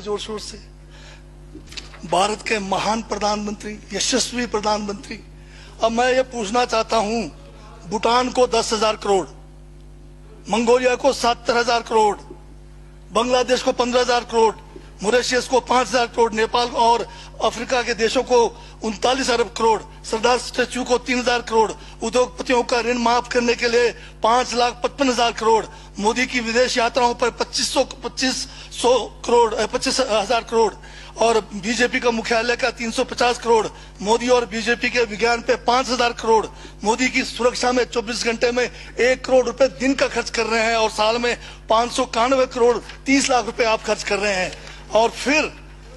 ज़ोर शोर से। भारत के महान प्रधानमंत्री, यशस्वी प्रधानमंत्री, अब मैं ये पूछना चाहता हूँ, भूटान को दस हज़ार करोड़, मंगोलिया को सत्तर हज़ार करोड़, बांग्लादेश को पंद्रह हज़ार करोड़ मॉरिशस को पाँच हज़ार करोड़, नेपाल और अफ्रीका के देशों को उनतालीस अरब करोड़, सरदार स्टैचू को तीन हज़ार करोड़, उद्योगपतियों का ऋण माफ़ करने के लिए पाँच लाख पचपन हज़ार करोड़, मोदी की विदेश यात्राओं पर पच्चीस सौ पच्चीस सौ करोड़ पच्चीस हज़ार करोड़ और बीजेपी का मुख्यालय का 350 करोड़, मोदी और बीजेपी के विज्ञान पे 5000 करोड़, मोदी की सुरक्षा में 24 घंटे में एक करोड़ रुपए दिन का खर्च कर रहे हैं और साल में पाँच करोड़ 30 लाख रुपए आप खर्च कर रहे हैं। और फिर,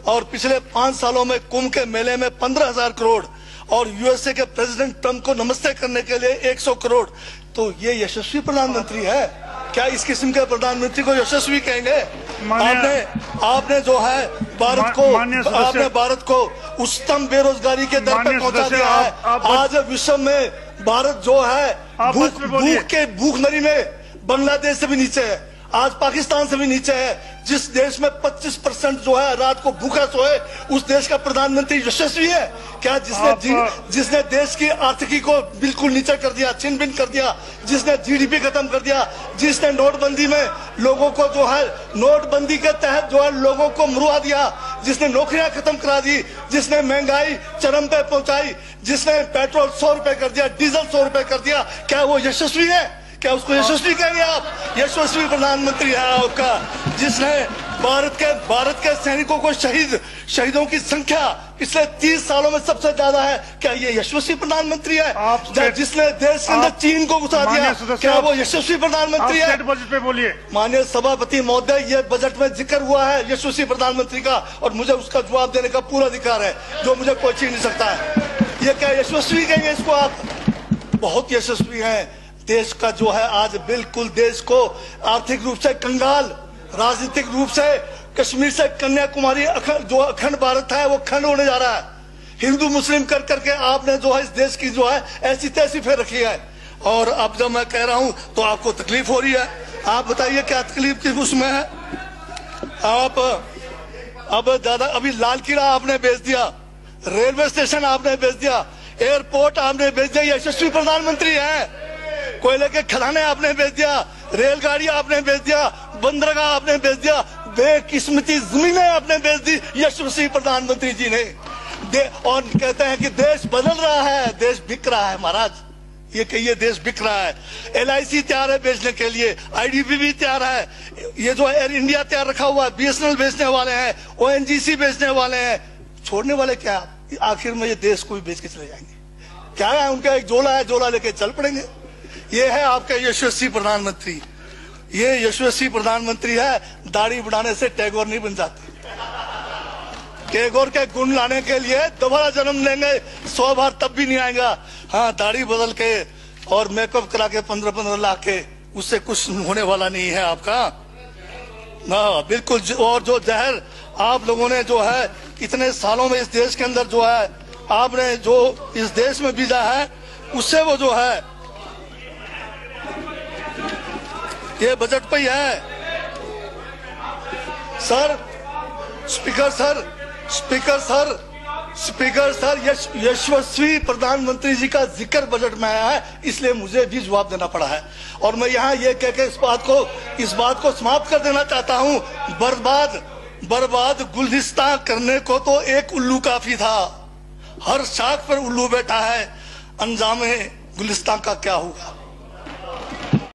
और पिछले पाँच सालों में कुंभ के मेले में पंद्रह हज़ार करोड़ और यूएसए के प्रेसिडेंट ट्रंप को नमस्ते करने के लिए 100 करोड़। तो ये यशस्वी प्रधानमंत्री है। क्या इस किस्म के प्रधानमंत्री को यशस्वी कहेंगे? आपने आपने जो है भारत को आपने भारत को उच्चतम बेरोजगारी के दर पर पहुँचा दिया है। आज विश्व में भारत जो है भूख भूख के भूखमरी में बांग्लादेश से भी नीचे है। आज पाकिस्तान से भी नीचे है। जिस देश में 25 परसेंट जो है रात को भूखा सोए उस देश का प्रधानमंत्री यशस्वी है। क्या जिसने जी, जिसने देश की आर्थिकी को बिल्कुल नीचे कर दिया छिन भिन कर दिया जिसने जीडीपी खत्म कर दिया जिसने नोटबंदी में लोगों को जो है नोटबंदी के तहत जो है लोगों को मरुआ दिया जिसने नौकरियाँ खत्म करा दी जिसने महँगाई चरम पे पहुंचाई जिसने पेट्रोल सौ रुपए कर दिया डीजल सौ रुपए कर दिया क्या वो यशस्वी है? क्या उसको यशस्वी कहेंगे आप? यशस्वी प्रधानमंत्री है आपका जिसने भारत के भारत के सैनिकों को शहीद शहीदों की संख्या पिछले तीस सालों में सबसे ज़्यादा है। क्या ये यशस्वी प्रधानमंत्री है? जिसने देश के अंदर चीन को घुसा दिया? क्या वो यशस्वी प्रधानमंत्री है? बजट पे बोलिए। माननीय सभापति महोदय ये बजट में ज़िक्र हुआ है यशस्वी प्रधानमंत्री का और मुझे उसका जवाब देने का पूरा अधिकार है जो मुझे कोई छीन नहीं सकता है। ये क्या यशस्वी कहेंगे इसको आप? बहुत यशस्वी है। देश का जो है आज बिल्कुल देश को आर्थिक रूप से कंगाल, राजनीतिक रूप से कश्मीर से कन्याकुमारी जो अखंड भारत है, वो खंड होने जा रहा है। हिंदू, मुस्लिम कर करके आपने जो है इस देश की जो है ऐसी तैसी फेर रखी है। और अब जब मैं कह रहा हूँ तो आपको तकलीफ़ हो रही है। आप बताइए क्या तकलीफ़ की उसमें है? आप, अब दादा, अभी लाल किला आपने बेच दिया, रेलवे स्टेशन आपने बेच दिया, एयरपोर्ट आपने बेच दिया, यशस्वी प्रधानमंत्री है। कोयले के खदाने आपने बेच दिया, रेलगाड़ी आपने बेच दिया, बंदरगाह आपने बेच दिया, बेकिस्मती जमीने आपने बेच दी, यशस्वी प्रधानमंत्री जी ने। और कहते हैं कि देश बदल रहा है, देश बिक रहा है महाराज। ये कहिए, देश बिक रहा है। एलआईसी तैयार है बेचने के लिए आईडीबी भी तैयार है। ये जो एयर इंडिया तैयार रखा हुआ है बीएसएनएल बेचने वाले हैं ओएनजीसी बेचने वाले हैं। छोड़ने वाले क्या? आखिर में ये देश को भी बेच के चले जाएँगे। क्या है उनका एक जोला है जोला लेके चल पड़ेंगे। ये है आपका यशस्वी प्रधानमंत्री। ये यशस्वी प्रधानमंत्री है, दाढ़ी बढ़ाने से टैगोर नहीं बन जाते। टैगोर के गुण लाने के लिए दोबारा जन्म लेंगे, सौ बार तब भी नहीं आएगा। हाँ दाढ़ी बदल के और मेकअप करा के पंद्रह पंद्रह लाख के, उससे कुछ होने वाला नहीं है आपका। ना, बिल्कुल और जो जहर आप लोगों ने जो है, इतने सालों में इस देश के अंदर जो है, आपने जो इस देश में बीजा है, उससे वो जो है ये बजट पे ही है। Sir, speaker sir speaker sir speaker sir, यश, यशस्वी प्रधानमंत्री जी का ज़िक्र बजट में आया है, इसलिए मुझे भी जवाब देना पड़ा है। और मैं यहाँ ये कह के इस बात को, इस बात को समाप्त कर देना चाहता हूँ, बर्बाद बर्बाद गुलदिस्ता करने को तो एक उल्लू काफ़ी था। हर शाख पर उल्लू बैठा है। अंजाम गुलिस्तान का क्या होगा?